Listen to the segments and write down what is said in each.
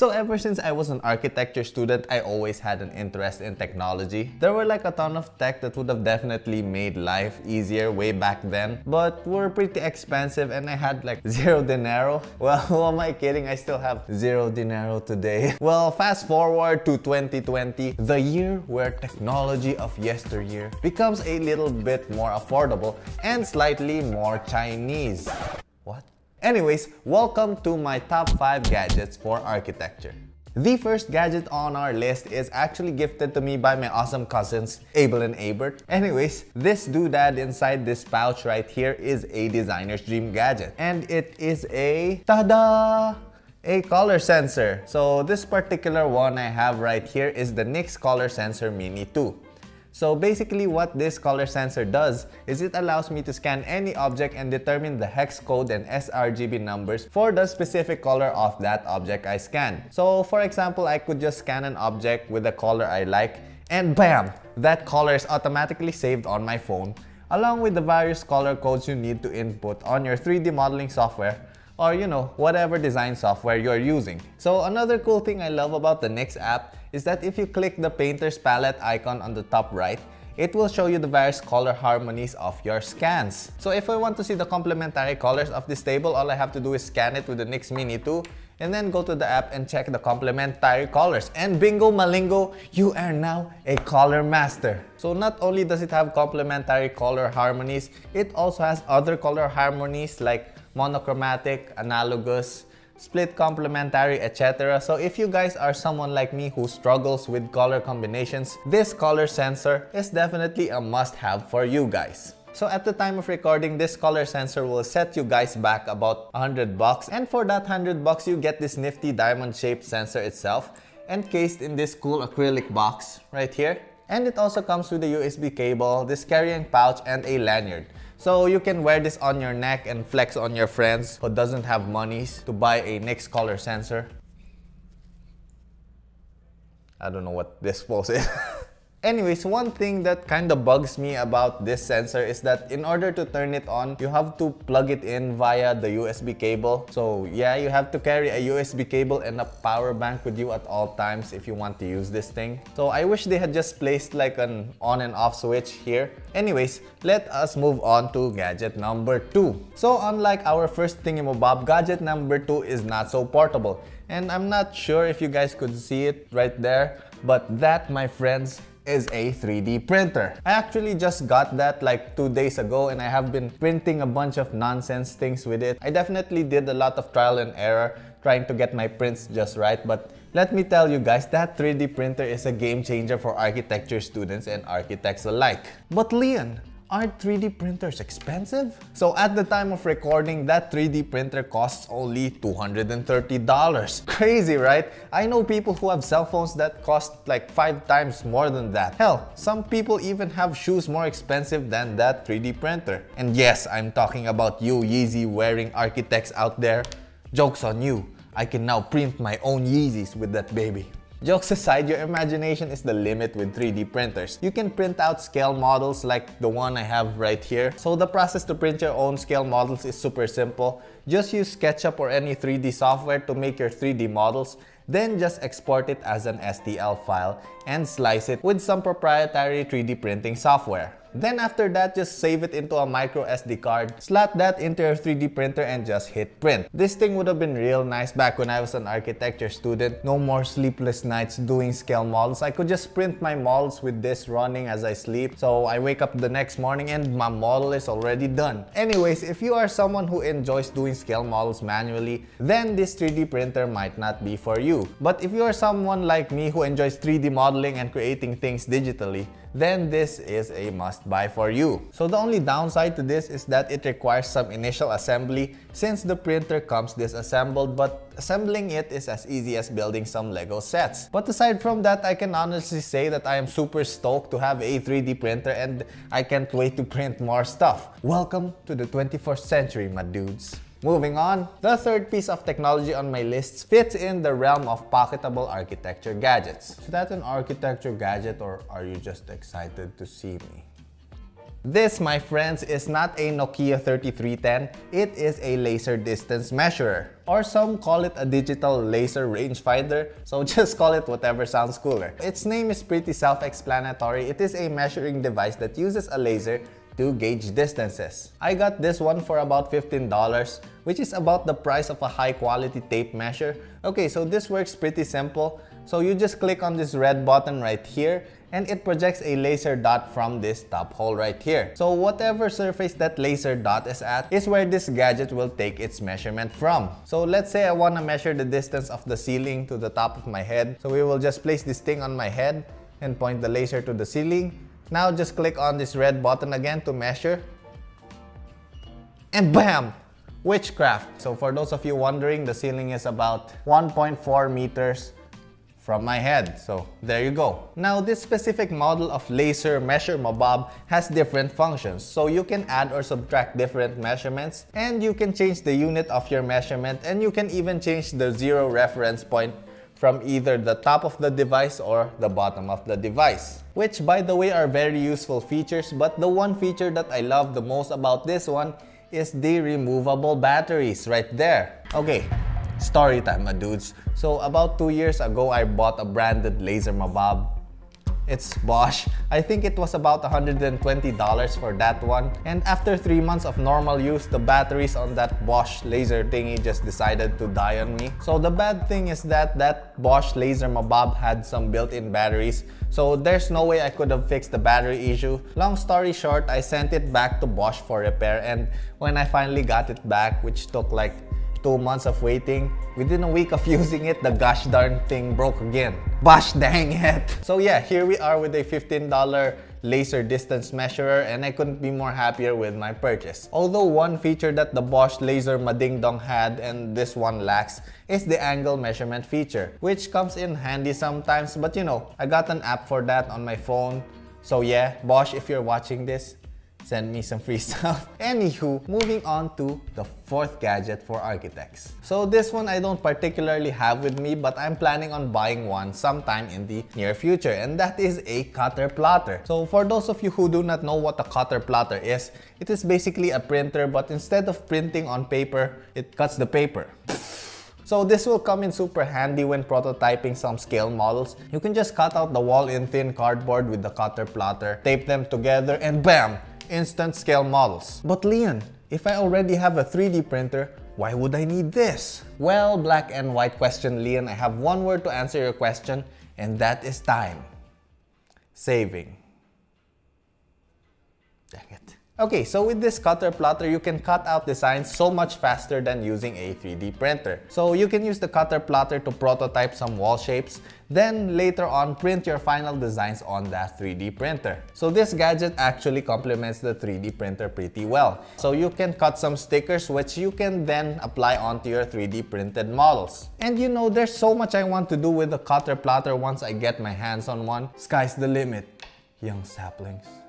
So ever since I was an architecture student, I always had an interest in technology. There were like a ton of tech that would have definitely made life easier way back then, but were pretty expensive and I had like zero dinero. Well, who am I kidding? I still have zero dinero today. Well, fast forward to 2020, the year where technology of yesteryear becomes a little bit more affordable and slightly more Chinese. What? Anyways, welcome to my top 5 gadgets for architecture. The first gadget on our list is actually gifted to me by my awesome cousins, Abel and Abert. Anyways, this doodad inside this pouch right here is a designer's dream gadget. And it is a, tada! A color sensor. So this particular one I have right here is the Nix Color Sensor Mini 2. So basically what this color sensor does is it allows me to scan any object and determine the hex code and sRGB numbers for the specific color of that object I scan. So for example, I could just scan an object with a color I like and bam! That color is automatically saved on my phone along with the various color codes you need to input on your 3D modeling software or you know, whatever design software you're using. So another cool thing I love about the Nix app is that if you click the painter's palette icon on the top right, it will show you the various color harmonies of your scans. So if I want to see the complementary colors of this table, all I have to do is scan it with the Nix Mini 2 and then go to the app and check the complementary colors. And bingo malingo, you are now a color master. So not only does it have complementary color harmonies, it also has other color harmonies like monochromatic, analogous, split complementary, etc. So if you guys are someone like me who struggles with color combinations, this color sensor is definitely a must-have for you guys. So at the time of recording, this color sensor will set you guys back about 100 bucks. And for that 100 bucks, you get this nifty diamond-shaped sensor itself encased in this cool acrylic box right here. And it also comes with a USB cable, this carrying pouch, and a lanyard. So you can wear this on your neck and flex on your friends who doesn't have monies to buy a Nix color sensor. I don't know what this pose is. Anyways, one thing that kind of bugs me about this sensor is that in order to turn it on, you have to plug it in via the USB cable. So yeah, you have to carry a USB cable and a power bank with you at all times if you want to use this thing. So I wish they had just placed like an on and off switch here. Anyways, let us move on to gadget number 2. So unlike our first thingamabob, gadget number 2 is not so portable. And I'm not sure if you guys could see it right there, but that, my friends, is a 3D printer. I actually just got that like two days ago and I have been printing a bunch of nonsense things with it. I definitely did a lot of trial and error trying to get my prints just right but let me tell you guys that 3D printer is a game changer for architecture students and architects alike. But Llyan, Aren't 3D printers expensive? So at the time of recording, that 3D printer costs only $230. Crazy, right? I know people who have cell phones that cost like 5 times more than that. Hell, some people even have shoes more expensive than that 3D printer. And yes, I'm talking about you Yeezy wearing architects out there. Joke's on you. I can now print my own Yeezys with that baby. Jokes aside, your imagination is the limit with 3D printers. You can print out scale models like the one I have right here. So the process to print your own scale models is super simple. Just use SketchUp or any 3D software to make your 3D models then just export it as an STL file and slice it with some proprietary 3D printing software. Then after that, just save it into a micro SD card, slot that into your 3D printer and just hit print. This thing would have been real nice back when I was an architecture student. No more sleepless nights doing scale models. I could just print my models with this running as I sleep. So I wake up the next morning and my model is already done. Anyways, if you are someone who enjoys doing scale models manually, then this 3D printer might not be for you. But if you are someone like me who enjoys 3D modeling and creating things digitally, then this is a must buy for you. So the only downside to this is that it requires some initial assembly since the printer comes disassembled but assembling it is as easy as building some Lego sets. But aside from that, I can honestly say that I am super stoked to have a 3D printer and I can't wait to print more stuff. Welcome to the 21st century, my dudes. Moving on, the third piece of technology on my list fits in the realm of pocketable architecture gadgets. Is that an architecture gadget or are you just excited to see me? This, my friends, is not a Nokia 3310, it is a laser distance measurer. Or some call it a digital laser rangefinder, so just call it whatever sounds cooler. Its name is pretty self-explanatory. It is a measuring device that uses a laser to gauge distances. I got this one for about $15, which is about the price of a high quality tape measure. Okay, so this works pretty simple. So you just click on this red button right here and it projects a laser dot from this top hole right here. So whatever surface that laser dot is at is where this gadget will take its measurement from. So let's say I want to measure the distance of the ceiling to the top of my head. So we will just place this thing on my head and point the laser to the ceiling. Now just click on this red button again to measure. And BAM! Witchcraft! So for those of you wondering, the ceiling is about 1.4 meters from my head. So there you go. Now this specific model of laser measure mabob has different functions. So you can add or subtract different measurements and you can change the unit of your measurement and you can even change the zero reference point from either the top of the device or the bottom of the device. Which by the way are very useful features but the one feature that I love the most about this one is the removable batteries right there. Okay, Story time, my dudes. So about two years ago, I bought a branded laser mabob. It's Bosch. I think it was about $120 for that one. And after 3 months of normal use, the batteries on that Bosch laser thingy just decided to die on me. So the bad thing is that that Bosch laser mabob had some built-in batteries. So there's no way I could have fixed the battery issue. Long story short, I sent it back to Bosch for repair and when I finally got it back, which took like two months of waiting. Within a week of using it, the gosh darn thing broke again. Bash dang it! So yeah, here we are with a $15 laser distance measurer and I couldn't be more happier with my purchase. Although one feature that the Bosch Laser Mading Dong had and this one lacks is the angle measurement feature, which comes in handy sometimes but you know, I got an app for that on my phone. So yeah, Bosch if you're watching this, send me some free stuff. Anywho, moving on to the fourth gadget for architects. So this one I don't particularly have with me but I'm planning on buying one sometime in the near future and that is a cutter plotter. So for those of you who do not know what a cutter plotter is, it is basically a printer but instead of printing on paper, it cuts the paper. So this will come in super handy when prototyping some scale models. You can just cut out the wall in thin cardboard with the cutter plotter, tape them together and BAM! Instant scale models. But Llyan, if I already have a 3D printer, why would I need this? Well, black and white question, Llyan, I have one word to answer your question, and that is time. Saving. Dang it. Okay, so with this cutter plotter, you can cut out designs so much faster than using a 3D printer. So you can use the cutter plotter to prototype some wall shapes, then later on print your final designs on that 3D printer. So this gadget actually complements the 3D printer pretty well. So you can cut some stickers which you can then apply onto your 3D printed models. And you know, there's so much I want to do with the cutter plotter once I get my hands on one. Sky's the limit, young saplings.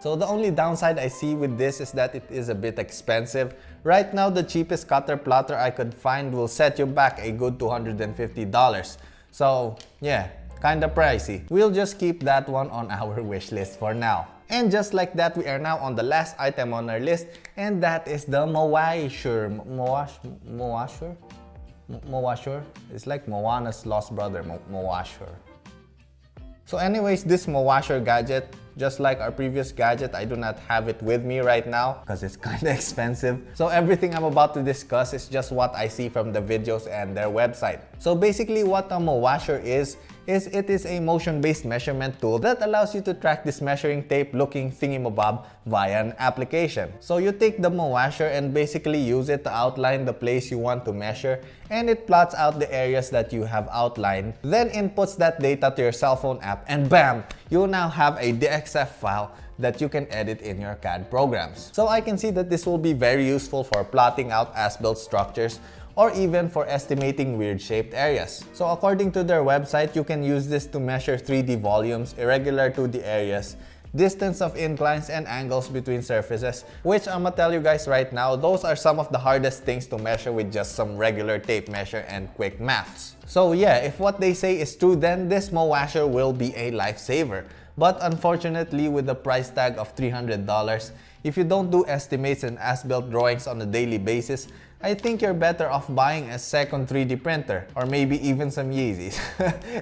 So the only downside I see with this is that it is a bit expensive. Right now, the cheapest cutter plotter I could find will set you back a good $250. So yeah, kinda pricey. We'll just keep that one on our wish list for now. And just like that, we are now on the last item on our list, and that is the Moasure. Mowash, Mowasher? Mowasher? It's like Moana's lost brother, Mo So anyways, this Mowasher gadget just like our previous gadget, I do not have it with me right now because it's kind of expensive. So everything I'm about to discuss is just what I see from the videos and their website. So basically what a Mowasher is, is it is a motion-based measurement tool that allows you to track this measuring tape looking thingy-mabob via an application. So you take the Mowasher and basically use it to outline the place you want to measure and it plots out the areas that you have outlined, then inputs that data to your cell phone app and bam! You now have a DXF file that you can edit in your CAD programs. So I can see that this will be very useful for plotting out as-built structures or even for estimating weird shaped areas. So according to their website, you can use this to measure 3D volumes, irregular 2D areas, distance of inclines and angles between surfaces, which I'ma tell you guys right now, those are some of the hardest things to measure with just some regular tape measure and quick maths. So yeah, if what they say is true, then this Mowasher will be a lifesaver. But unfortunately, with the price tag of $300, if you don't do estimates and as-built drawings on a daily basis, I think you're better off buying a second 3D printer or maybe even some Yeezys.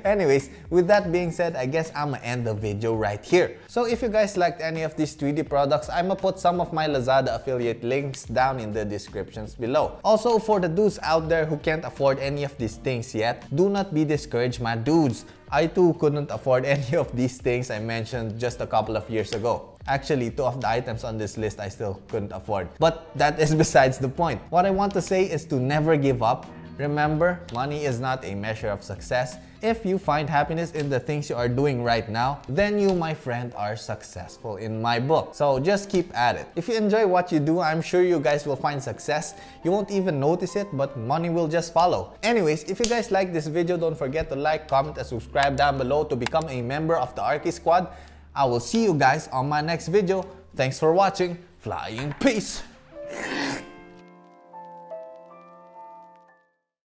Anyways, with that being said, I guess I'ma end the video right here. So if you guys liked any of these 3D products, I'ma put some of my Lazada affiliate links down in the descriptions below. Also, for the dudes out there who can't afford any of these things yet, do not be discouraged my dudes. I too couldn't afford any of these things I mentioned just a couple of years ago. Actually, two of the items on this list I still couldn't afford. But that is besides the point. What I want to say is to never give up. Remember, money is not a measure of success. If you find happiness in the things you are doing right now, then you, my friend, are successful in my book. So just keep at it. If you enjoy what you do, I'm sure you guys will find success. You won't even notice it, but money will just follow. Anyways, if you guys like this video, don't forget to like, comment, and subscribe down below to become a member of the Arki Squad. I will see you guys on my next video. Thanks for watching. Flying peace.